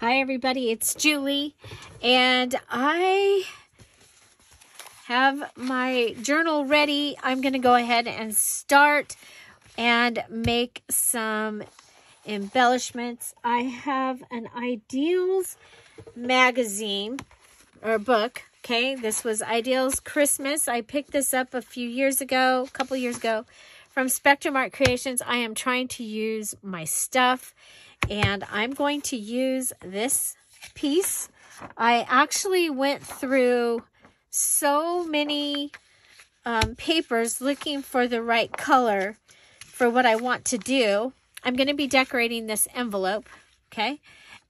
Hi, everybody. It's Julie, and I have my journal ready. I'm going to go ahead and start and make some embellishments. I have an Ideals magazine or book. Okay, this was Ideals Christmas. I picked this up a few years ago, a couple years ago from Spectrum Art Creations. I am trying to use my stuff and I'm going to use this piece. I actually went through so many um, papers looking for the right color for what I want to do. I'm going to be decorating this envelope, okay?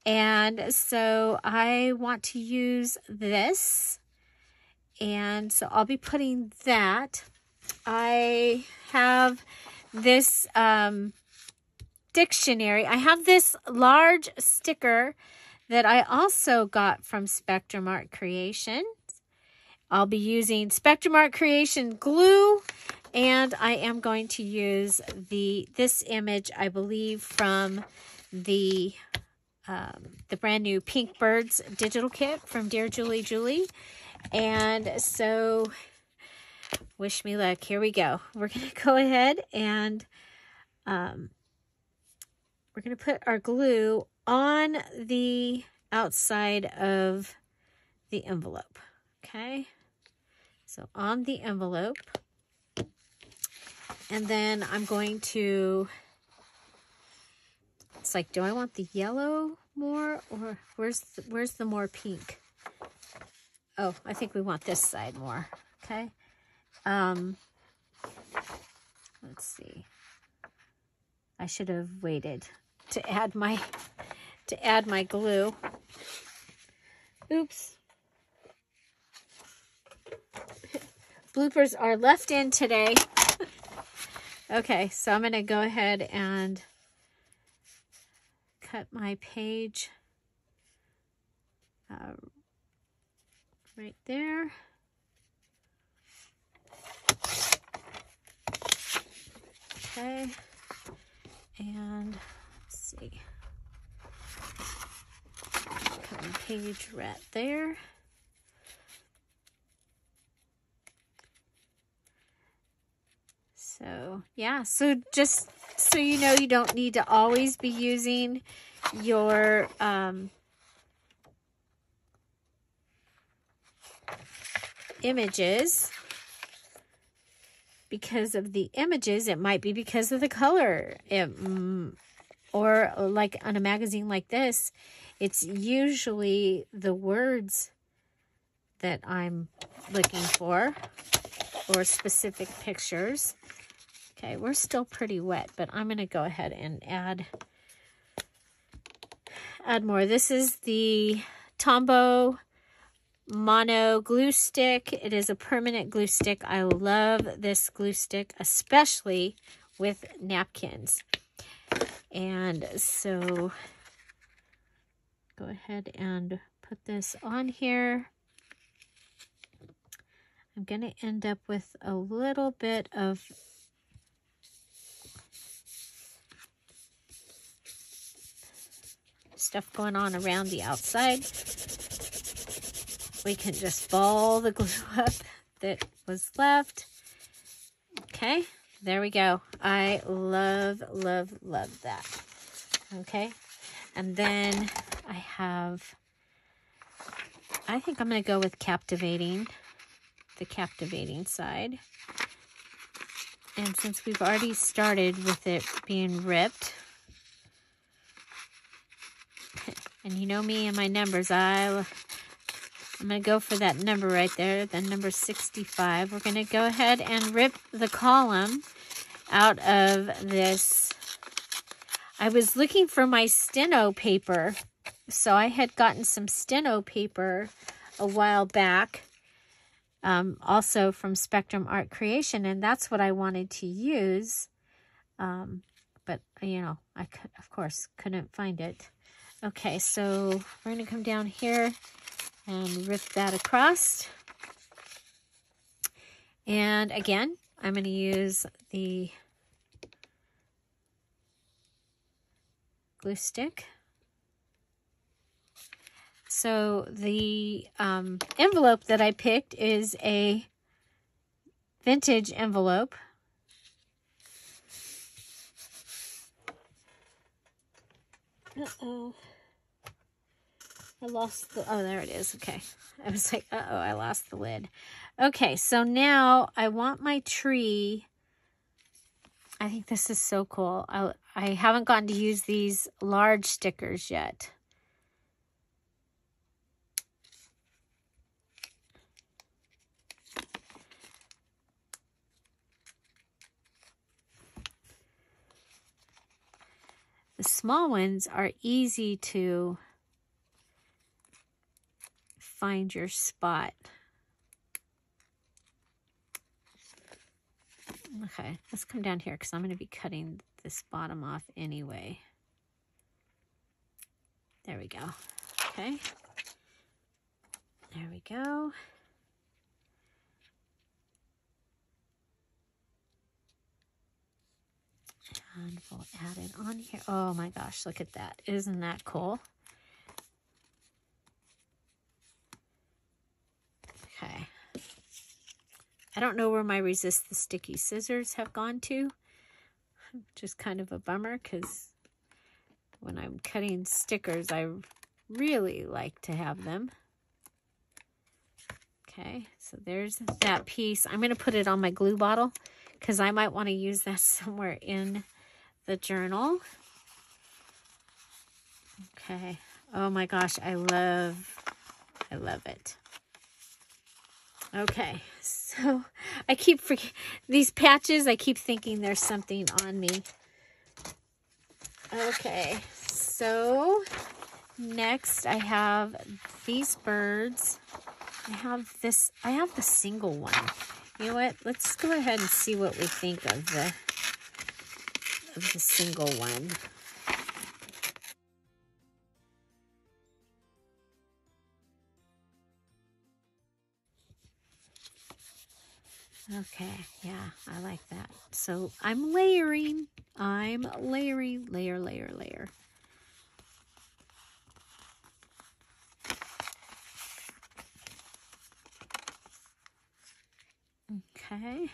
And so I want to use this. And so I'll be putting that. I have this um, dictionary. I have this large sticker that I also got from Spectrum Art Creations. I'll be using Spectrum Art Creation glue and I am going to use the this image, I believe, from the um, the brand new Pink Birds digital kit from Dear Julie Julie. And so, wish me luck. Here we go. We're going to go ahead and um, we're going to put our glue on the outside of the envelope. Okay. So on the envelope. And then I'm going to, it's like, do I want the yellow more or where's the, where's the more pink? Oh, I think we want this side more. Okay. Um, let's see. I should have waited to add my to add my glue. Oops. Bloopers are left in today. okay, so I'm going to go ahead and cut my page uh, right there. Okay. And see. Cut page right there. So, yeah. So, just so you know, you don't need to always be using your um, images because of the images. It might be because of the color. It, mm, or like on a magazine like this, it's usually the words that I'm looking for or specific pictures. Okay, we're still pretty wet, but I'm going to go ahead and add add more. This is the Tombow mono glue stick. It is a permanent glue stick. I love this glue stick, especially with napkins. And so go ahead and put this on here. I'm going to end up with a little bit of stuff going on around the outside we can just ball the glue up that was left. Okay, there we go. I love, love, love that. Okay, and then I have, I think I'm going to go with captivating, the captivating side. And since we've already started with it being ripped, and you know me and my numbers, I I'm going to go for that number right there, the number 65. We're going to go ahead and rip the column out of this. I was looking for my steno paper. So I had gotten some steno paper a while back, um, also from Spectrum Art Creation, and that's what I wanted to use. Um, but, you know, I, could, of course, couldn't find it. Okay, so we're going to come down here and rip that across. And again, I'm going to use the glue stick. So the um, envelope that I picked is a vintage envelope. Uh-oh. I lost the, oh, there it is. Okay. I was like, uh-oh, I lost the lid. Okay, so now I want my tree. I think this is so cool. I, I haven't gotten to use these large stickers yet. The small ones are easy to find your spot. Okay, let's come down here because I'm going to be cutting this bottom off anyway. There we go. Okay. There we go. And we'll add it on here. Oh my gosh, look at that. Isn't that cool? Okay. I don't know where my Resist the Sticky Scissors have gone to, is kind of a bummer because when I'm cutting stickers, I really like to have them. Okay, so there's that piece. I'm going to put it on my glue bottle because I might want to use that somewhere in the journal. Okay. Oh my gosh, I love, I love it. Okay, so I keep forgetting these patches. I keep thinking there's something on me. Okay, so next I have these birds. I have this, I have the single one. You know what? Let's go ahead and see what we think of the of the single one. Okay, yeah, I like that. So I'm layering. I'm layering, layer, layer, layer. Okay.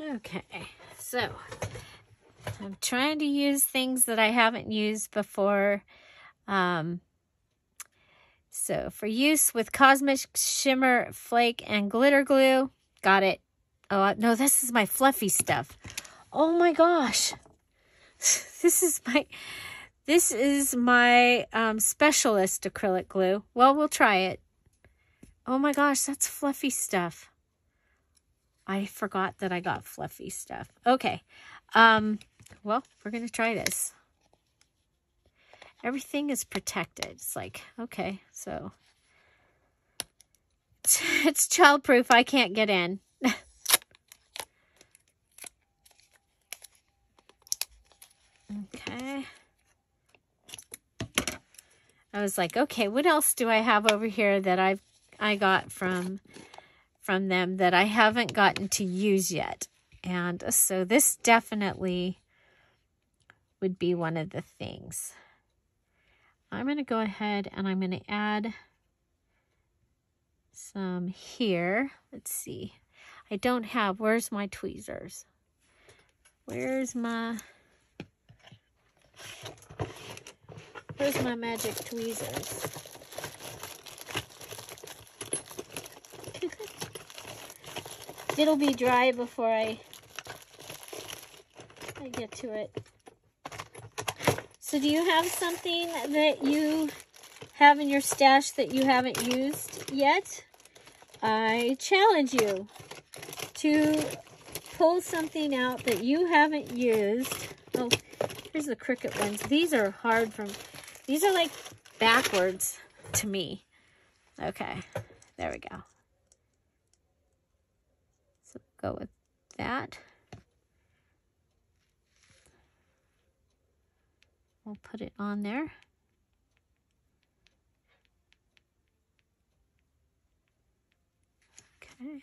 Okay, so I'm trying to use things that I haven't used before. Um, so for use with Cosmic Shimmer Flake and Glitter Glue, got it. Oh, no, this is my fluffy stuff. Oh my gosh. This is my, this is my um, specialist acrylic glue. Well, we'll try it. Oh my gosh, that's fluffy stuff. I forgot that I got fluffy stuff. Okay. Um, well, we're going to try this. Everything is protected. It's like, okay, so it's childproof. I can't get in. okay. I was like, okay, what else do I have over here that I've I got from from them that I haven't gotten to use yet. And so this definitely would be one of the things. I'm going to go ahead and I'm going to add some here. Let's see. I don't have, where's my tweezers? Where's my, where's my magic tweezers? It'll be dry before I, I get to it. So do you have something that you have in your stash that you haven't used yet? I challenge you to pull something out that you haven't used. Oh, here's the Cricut ones. These are hard from, these are like backwards to me. Okay, there we go So go with that. We'll put it on there. Okay.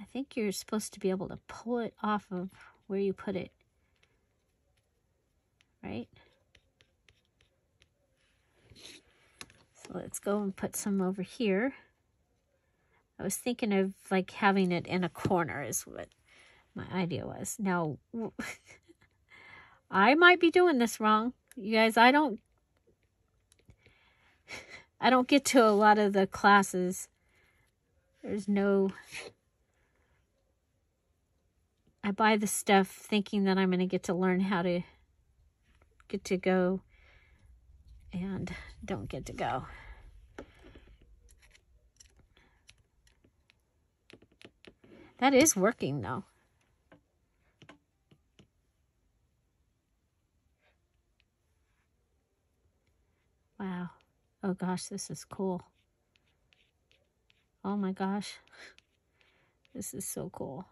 I think you're supposed to be able to pull it off of where you put it, right? Let's go and put some over here. I was thinking of like having it in a corner is what my idea was. Now, I might be doing this wrong. You guys, I don't I don't get to a lot of the classes. There's no I buy the stuff thinking that I'm going to get to learn how to get to go and don't get to go. That is working though. Wow. Oh gosh, this is cool. Oh my gosh. This is so cool.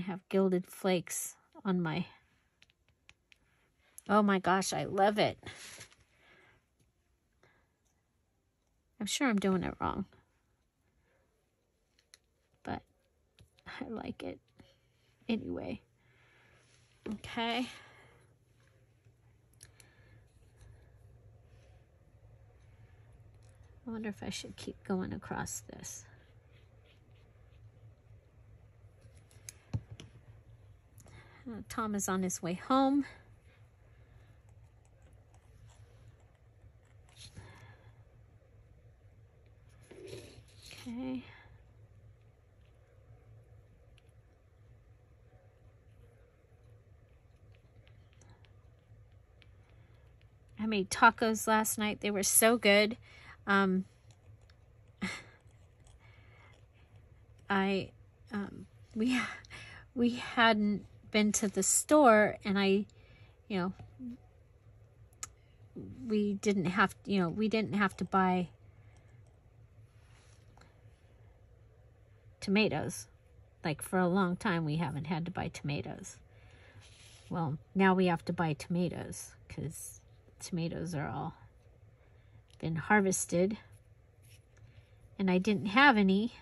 Have gilded flakes on my... Oh my gosh, I love it. I'm sure I'm doing it wrong. But I like it anyway. Okay. I wonder if I should keep going across this. Tom is on his way home. Okay. I made tacos last night. They were so good. Um, I, um, we, we hadn't been to the store and I, you know, we didn't have, you know, we didn't have to buy tomatoes. Like for a long time, we haven't had to buy tomatoes. Well, now we have to buy tomatoes because tomatoes are all been harvested. And I didn't have any.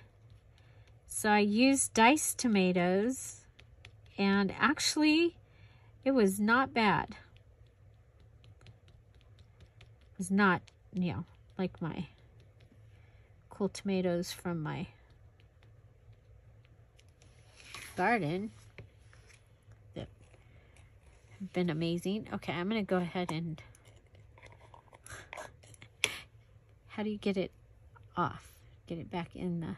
So I used diced tomatoes and actually it was not bad. It was not, you know, like my cool tomatoes from my garden that have been amazing. Okay, I'm going to go ahead and... How do you get it off? Get it back in the...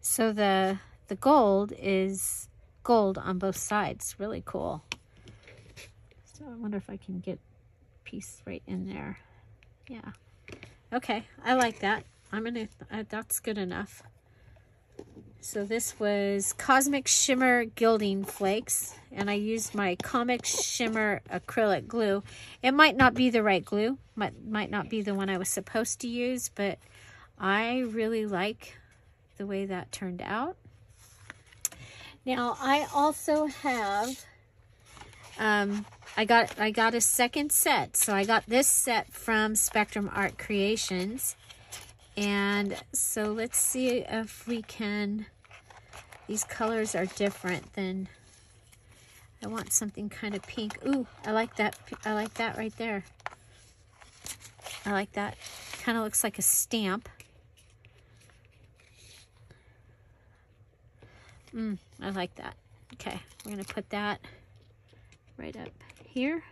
So the the gold is gold on both sides. Really cool. So I wonder if I can get piece right in there. Yeah. Okay, I like that. I'm gonna, uh, that's good enough. So this was Cosmic Shimmer Gilding Flakes, and I used my Cosmic Shimmer acrylic glue. It might not be the right glue, might, might not be the one I was supposed to use, but I really like the way that turned out. Now I also have, um, I got I got a second set. So I got this set from Spectrum Art Creations. And so let's see if we can, these colors are different than, I want something kind of pink. Ooh, I like that, I like that right there. I like that. Kind of looks like a stamp. Mm, I like that. Okay, we're to put that right up here.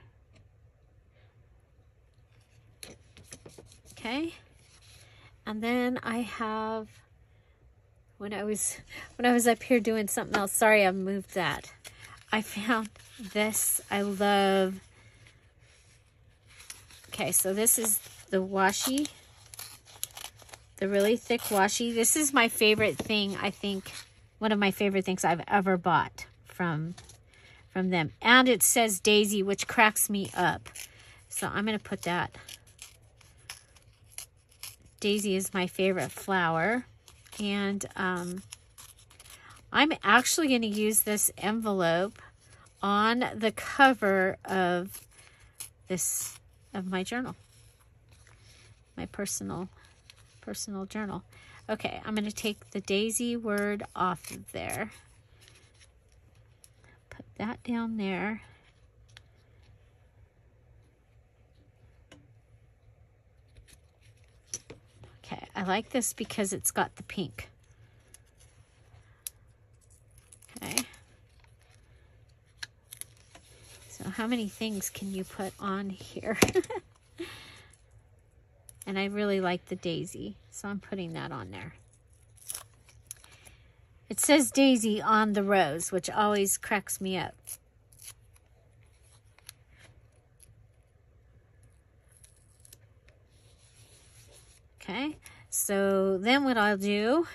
Okay. And then I have when I was when I was up here doing something else. Sorry, I moved that. I found this. I love Okay, so this is the washi. The really thick washi. This is my favorite thing, I think, one of my favorite things I've ever bought from from them. And it says Daisy, which cracks me up. So I'm going to put that. Daisy is my favorite flower. And um, I'm actually going to use this envelope on the cover of this, of my journal. My personal, personal journal. Okay, I'm going to take the daisy word off of there. Put that down there. Okay, I like this because it's got the pink. Okay. So how many things can you put on here? and I really like the daisy, so I'm putting that on there. It says daisy on the rose, which always cracks me up. Okay, so then what I'll do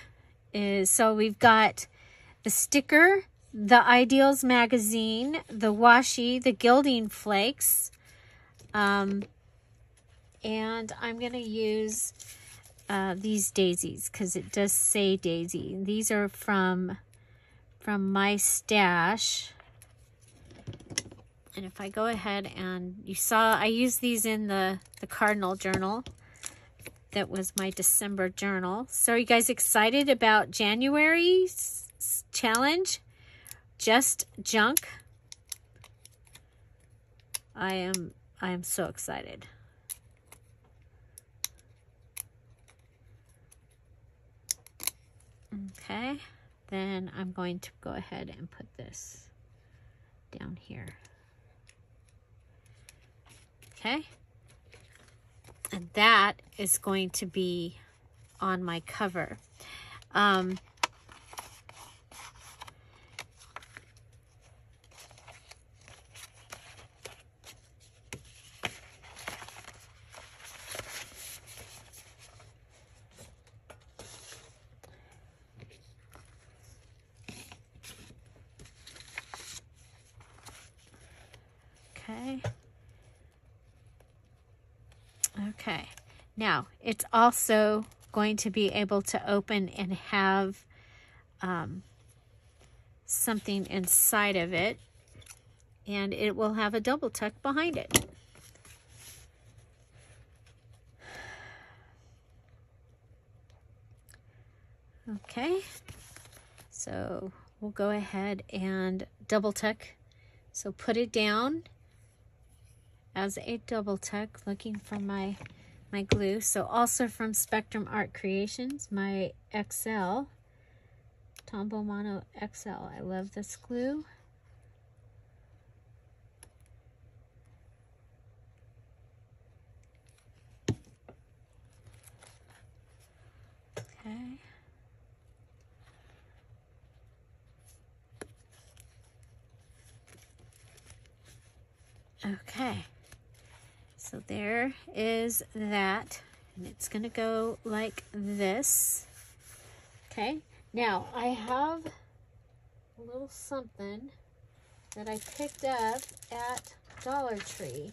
is, so we've got the sticker, the Ideals magazine, the washi, the gilding flakes, um, and I'm going to use uh, these daisies because it does say daisy. These are from, from my stash. And if I go ahead and you saw, I used these in the, the Cardinal Journal that was my December journal. So are you guys excited about January's challenge? Just junk. I am I am so excited. Okay, then I'm going to go ahead and put this down here. Okay. And that is going to be on my cover. Um, Okay. Okay, now it's also going to be able to open and have um, something inside of it and it will have a double tuck behind it. Okay, so we'll go ahead and double tuck. So put it down as a double tuck looking for my my glue. So also from Spectrum Art Creations my XL Tombow Mono XL I love this glue. Okay. Okay. So there is that. And it's going to go like this. Okay. Now, I have a little something that I picked up at Dollar Tree.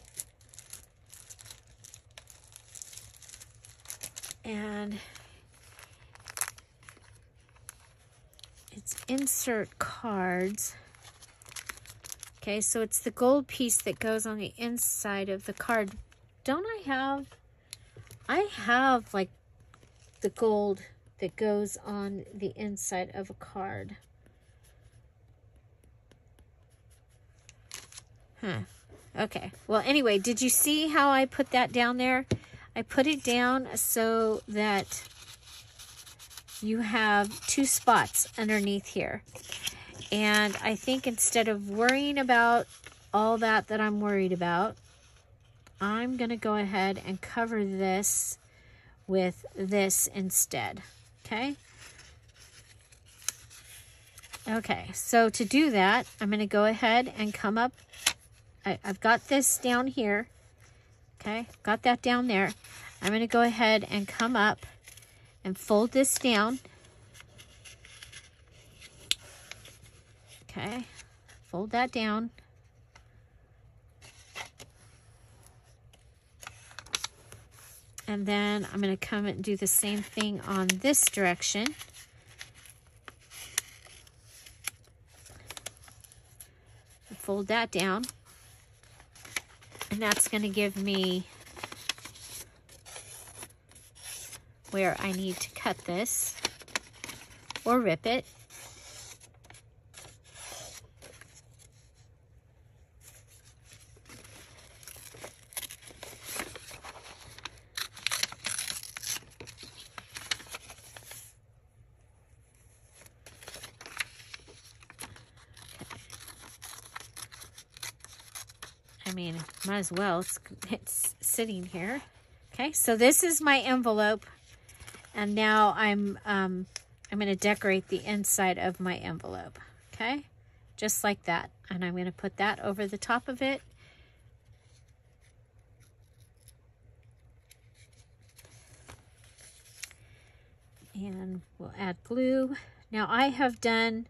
And it's insert cards. Okay, so it's the gold piece that goes on the inside of the card don't I have, I have like the gold that goes on the inside of a card. Huh. Okay. Well, anyway, did you see how I put that down there? I put it down so that you have two spots underneath here. And I think instead of worrying about all that that I'm worried about, I'm going to go ahead and cover this with this instead. Okay. Okay, so to do that, I'm going to go ahead and come up. I, I've got this down here. Okay, got that down there. I'm going to go ahead and come up and fold this down. Okay, fold that down. And then I'm going to come and do the same thing on this direction. Fold that down. And that's going to give me where I need to cut this or rip it. Might as well. It's, it's sitting here. Okay, so this is my envelope. And now I'm, um, I'm going to decorate the inside of my envelope. Okay, just like that. And I'm going to put that over the top of it. And we'll add glue. Now I have done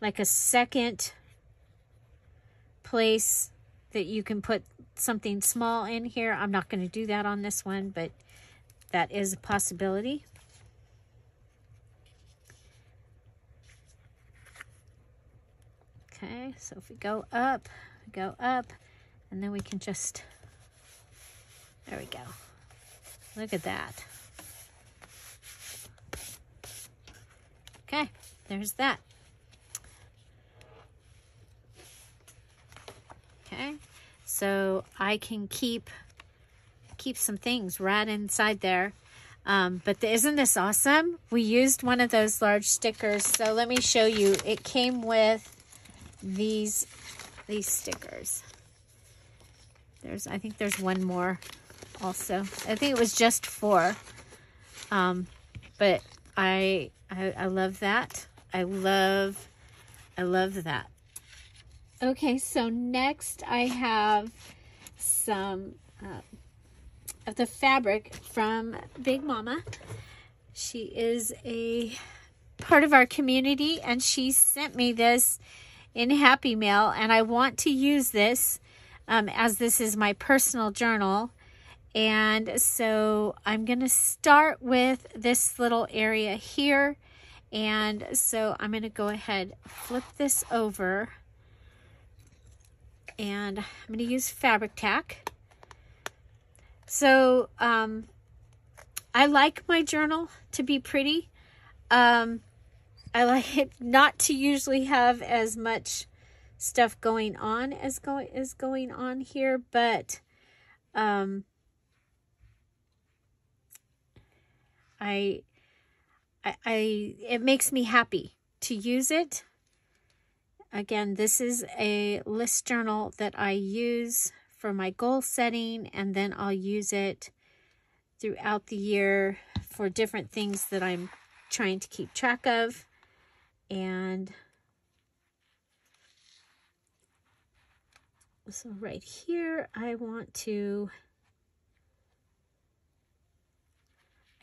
like a second place that you can put something small in here. I'm not going to do that on this one, but that is a possibility. Okay, so if we go up, go up, and then we can just, there we go. Look at that. Okay, there's that. Okay, so I can keep keep some things right inside there. Um, but the, isn't this awesome? We used one of those large stickers. So let me show you. It came with these these stickers. There's, I think there's one more also. I think it was just four. Um, but I, I, I love that. I love, I love that. Okay, so next I have some uh, of the fabric from Big Mama. She is a part of our community and she sent me this in Happy Mail and I want to use this um, as this is my personal journal. And so I'm going to start with this little area here. And so I'm going to go ahead, flip this over and I'm going to use fabric tack. So um, I like my journal to be pretty. Um, I like it not to usually have as much stuff going on as going is going on here, but um, I, I, I it makes me happy to use it. Again, this is a list journal that I use for my goal setting, and then I'll use it throughout the year for different things that I'm trying to keep track of. And so right here, I want to,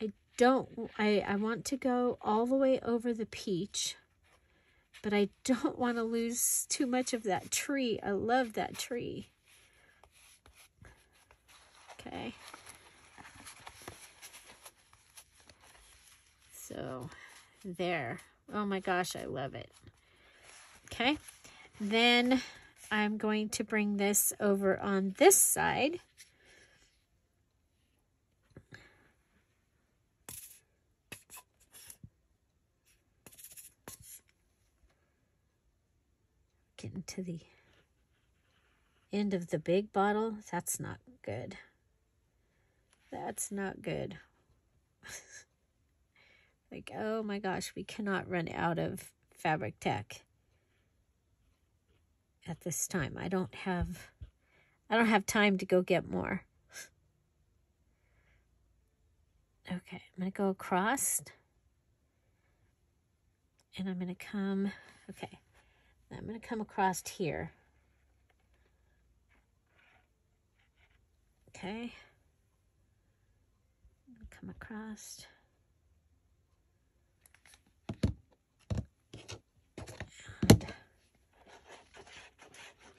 I don't, I, I want to go all the way over the peach but I don't want to lose too much of that tree. I love that tree. Okay. So there. Oh my gosh, I love it. Okay. Then I'm going to bring this over on this side. To the end of the big bottle. That's not good. That's not good. like, oh my gosh, we cannot run out of fabric tack at this time. I don't have I don't have time to go get more. Okay, I'm going to go across. And I'm going to come, okay. I'm going to come across here. Okay. Come across.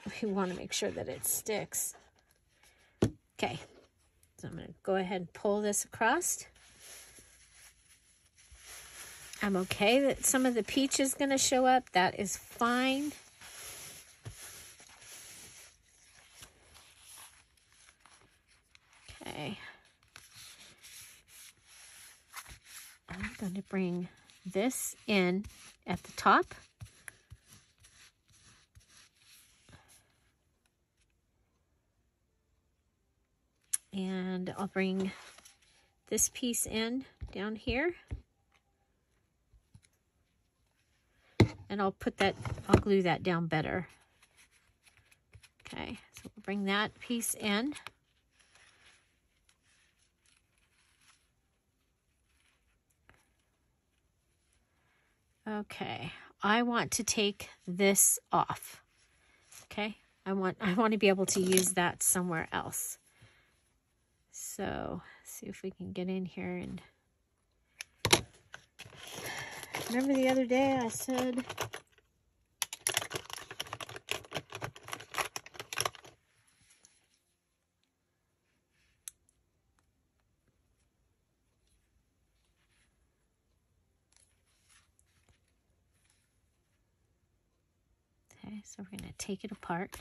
And we want to make sure that it sticks. Okay. So I'm going to go ahead and pull this across. I'm okay that some of the peach is going to show up. That is fine. Okay. I'm going to bring this in at the top. And I'll bring this piece in down here. And I'll put that, I'll glue that down better. Okay, so we'll bring that piece in. Okay, I want to take this off. Okay, I want I want to be able to use that somewhere else. So, see if we can get in here and remember the other day I said Okay, so we're going to take it apart.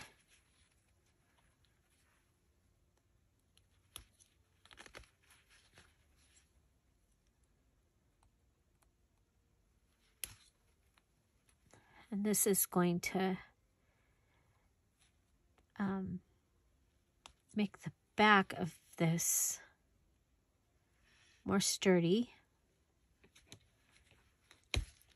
This is going to um, make the back of this more sturdy,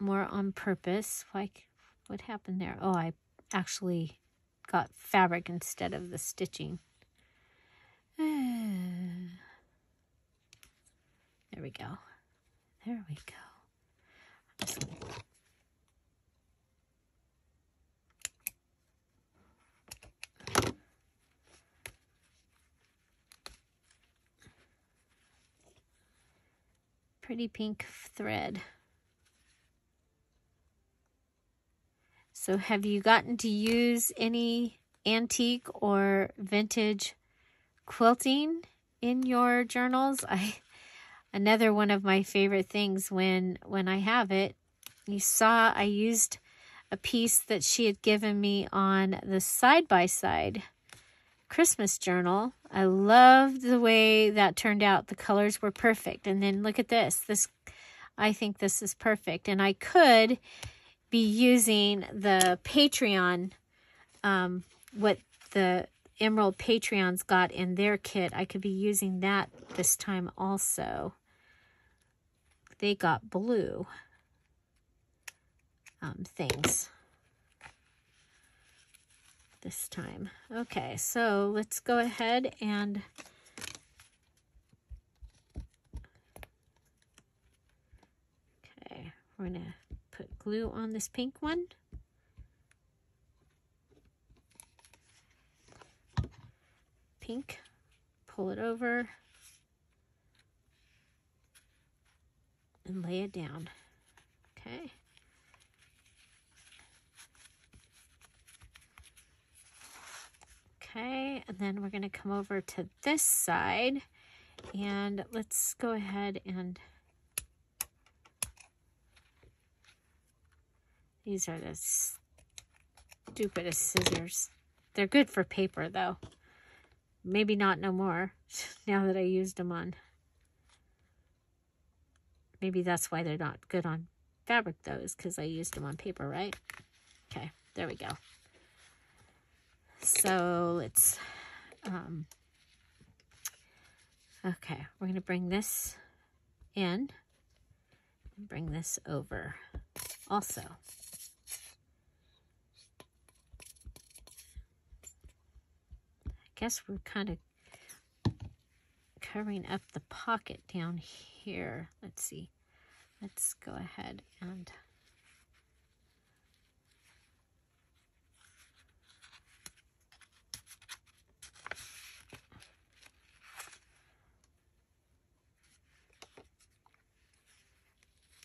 more on purpose. Like, what happened there? Oh, I actually got fabric instead of the stitching. There we go. There we go. Pretty pink thread. So have you gotten to use any antique or vintage quilting in your journals? I another one of my favorite things when when I have it. You saw I used a piece that she had given me on the side by side Christmas journal. I loved the way that turned out. The colors were perfect. And then look at this. This I think this is perfect. And I could be using the Patreon, um, what the Emerald Patreons got in their kit. I could be using that this time also. They got blue um, things this time. Okay, so let's go ahead and okay, we're to put glue on this pink one. Pink, pull it over and lay it down. Okay. Okay, and then we're going to come over to this side and let's go ahead and These are the stupidest scissors. They're good for paper, though. Maybe not no more, now that I used them on. Maybe that's why they're not good on fabric, though, is because I used them on paper, right? Okay, there we go. So let's, um, okay, we're going to bring this in and bring this over also. I guess we're kind of covering up the pocket down here. Let's see. Let's go ahead and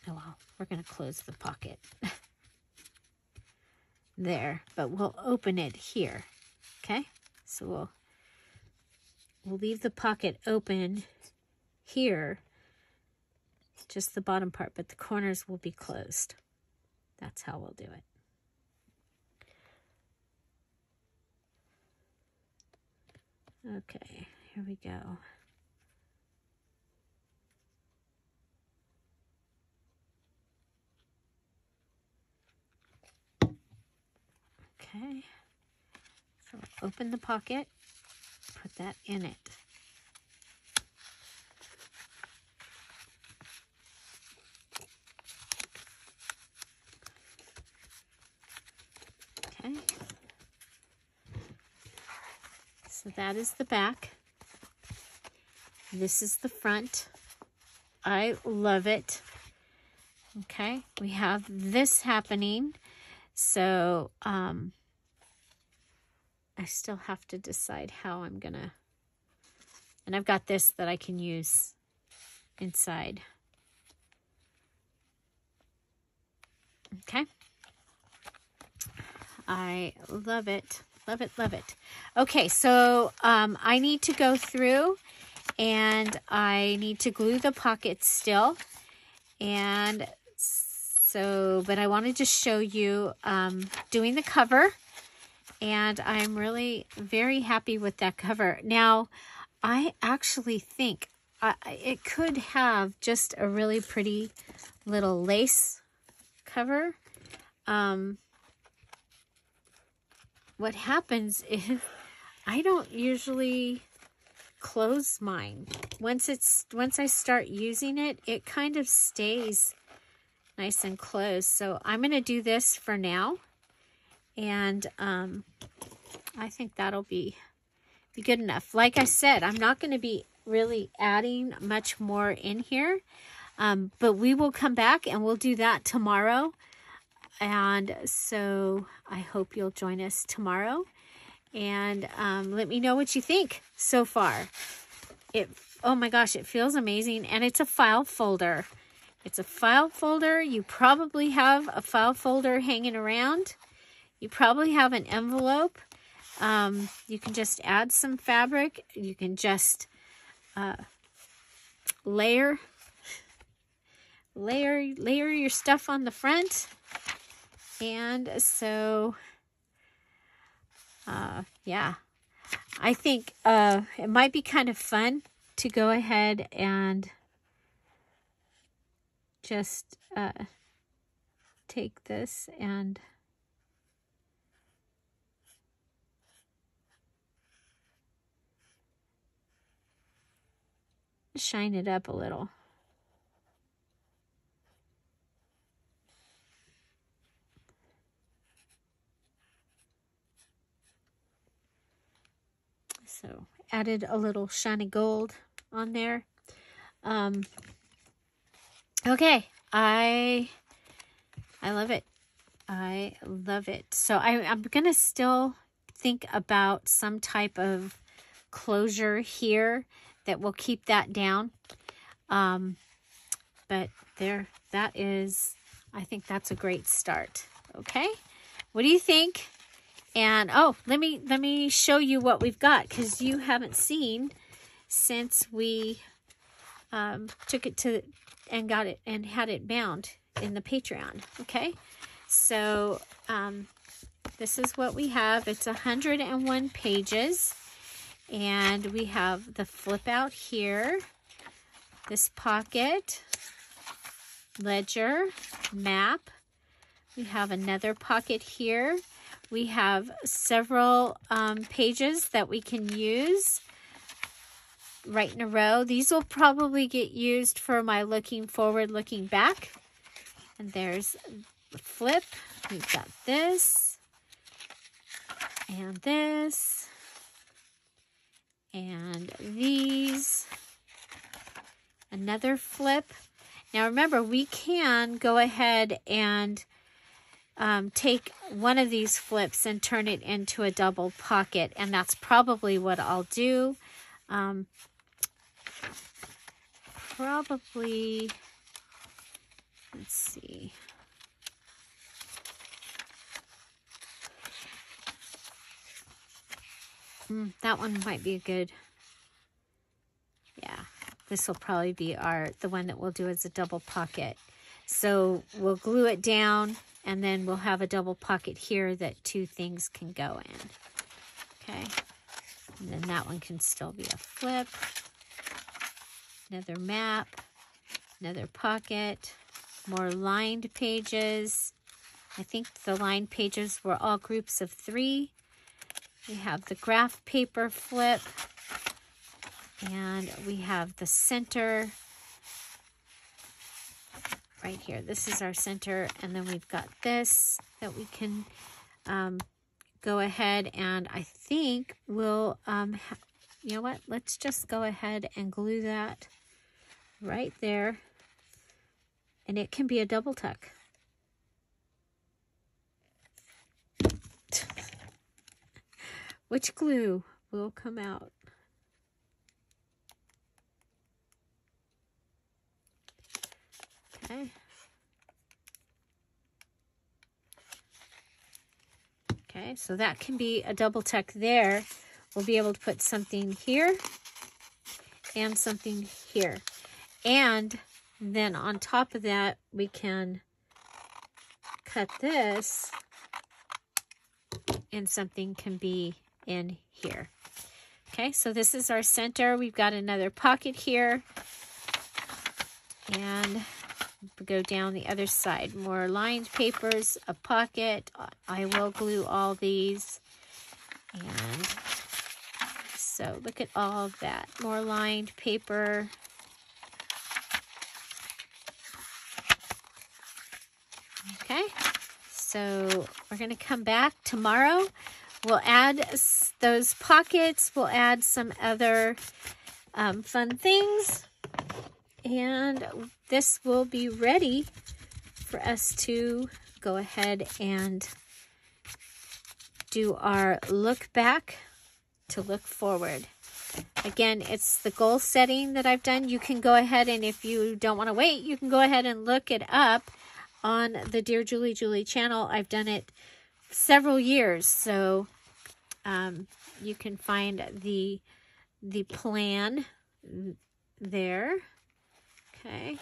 Oh well, we're going to close the pocket there, but we'll open it here. Okay, so we'll We'll leave the pocket open here, just the bottom part, but the corners will be closed. That's how we'll do it. Okay, here we go. Okay. So open the pocket, put that in it. Okay. So that is the back. This is the front. I love it. Okay, we have this happening. So, um, I still have to decide how I'm gonna, and I've got this that I can use inside. Okay. I love it. Love it, love it. Okay, so um, I need to go through and I need to glue the pockets still. And so, but I wanted to show you um, doing the cover. And I'm really very happy with that cover. Now, I actually think I, it could have just a really pretty little lace cover. Um, what happens is I don't usually close mine. Once it's once I start using it, it kind of stays nice and closed. So I'm going to do this for now. And um, I think that'll be, be good enough. Like I said, I'm not going to be really adding much more in here. Um, but we will come back and we'll do that tomorrow. And so I hope you'll join us tomorrow. And um, let me know what you think so far. It, oh my gosh, it feels amazing. And it's a file folder. It's a file folder. You probably have a file folder hanging around. You probably have an envelope. Um, you can just add some fabric. You can just uh, layer, layer, layer your stuff on the front. And so, uh, yeah, I think uh, it might be kind of fun to go ahead and just uh, take this and shine it up a little. So added a little shiny gold on there. Um, okay, I I love it. I love it. So I, I'm going to still think about some type of closure here that will keep that down. Um, but there, that is, I think that's a great start. Okay. What do you think? And oh, let me, let me show you what we've got because you haven't seen since we um, took it to and got it and had it bound in the Patreon. Okay. So, um, this is what we have. It's 101 pages. And we have the flip out here, this pocket, ledger, map. We have another pocket here. We have several um, pages that we can use right in a row. These will probably get used for my looking forward, looking back. And there's the flip. We've got this and this and these. Another flip. Now remember, we can go ahead and um, take one of these flips and turn it into a double pocket. And that's probably what I'll do. Um, probably, let's see. Mm, that one might be a good, yeah, this will probably be our, the one that we'll do as a double pocket. So we'll glue it down and then we'll have a double pocket here that two things can go in. Okay. And then that one can still be a flip. Another map. Another pocket. More lined pages. I think the line pages were all groups of three. We have the graph paper flip. And we have the center right here. This is our center. And then we've got this that we can um, go ahead and I think we'll, um, you know what? Let's just go ahead and glue that right there. And it can be a double tuck. Which glue will come out? Okay. Okay, so that can be a double tuck there. We'll be able to put something here and something here. And then on top of that, we can cut this and something can be in here. Okay, so this is our center. We've got another pocket here. And go down the other side. More lined papers, a pocket. I will glue all these. And so look at all of that. More lined paper. Okay, so we're going to come back tomorrow. We'll add those pockets. We'll add some other um, fun things. And this will be ready for us to go ahead and do our look back to look forward. Again, it's the goal setting that I've done. You can go ahead and if you don't want to wait, you can go ahead and look it up on the Dear Julie Julie channel. I've done it several years, so um, you can find the the plan there. Okay.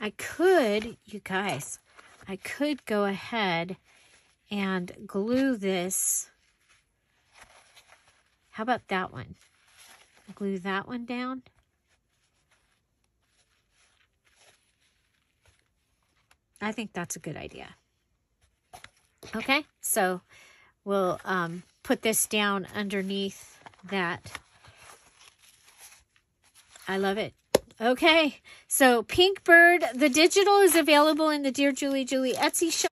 I could, you guys, I could go ahead and glue this. How about that one? Glue that one down. I think that's a good idea. Okay, so we'll um, put this down underneath that. I love it. Okay, so Pink Bird, the digital is available in the Dear Julie Julie Etsy shop.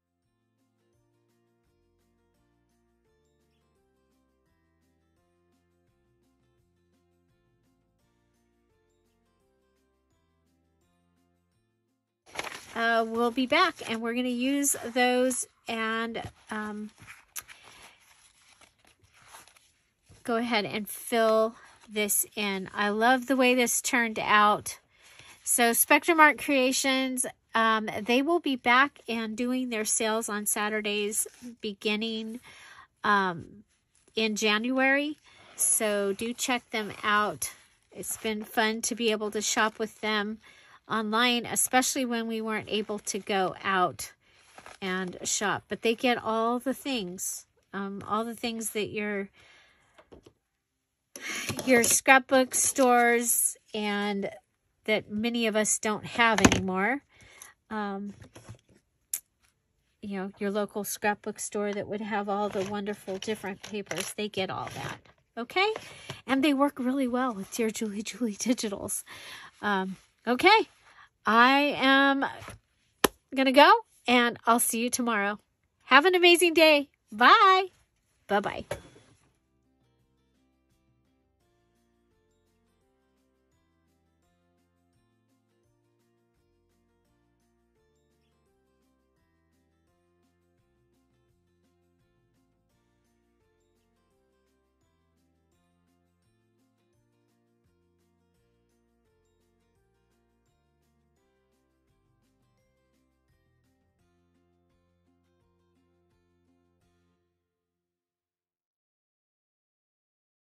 We'll be back and we're going to use those and um, go ahead and fill this in. I love the way this turned out. So Spectrum Art Creations, um, they will be back and doing their sales on Saturdays beginning um, in January. So do check them out. It's been fun to be able to shop with them online, especially when we weren't able to go out and shop. But they get all the things, um, all the things that you're your scrapbook stores and that many of us don't have anymore. Um, you know, your local scrapbook store that would have all the wonderful different papers. They get all that. Okay? And they work really well with Dear Julie Julie Digitals. Um, okay. I am going to go and I'll see you tomorrow. Have an amazing day. Bye. Bye-bye.